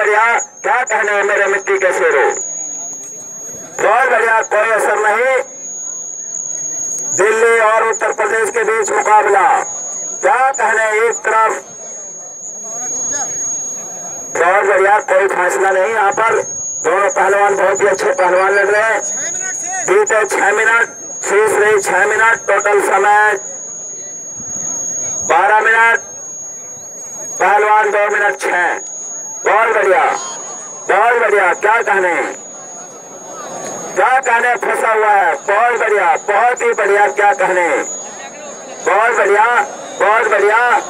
बढ़िया क्या कहने हैं मेरे मिट्टी के शेरों? बहुत बढ़िया, कोई असर नहीं। दिल्ली और उत्तर प्रदेश के बीच मुकाबला। क्या कहने एक तरफ़? बहुत बढ़िया, कोई फैसला नहीं यहाँ पर। दोनों पहलवान बहुत ही अच्छे पहलवान लग रहे हैं। बीते छह मिनट शेष रही छह मिनट टोटल समय बारह मिनट, पहलवान दो मिनट छह। बहुत बढ़िया बहुत बढ़िया, क्या कहने? क्या कहने, फंसा हुआ है? बहुत बढ़िया, बहुत ही बढ़िया, क्या कहने? बहुत बढ़िया बहुत बढ़िया।